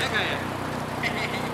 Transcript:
Hehehehe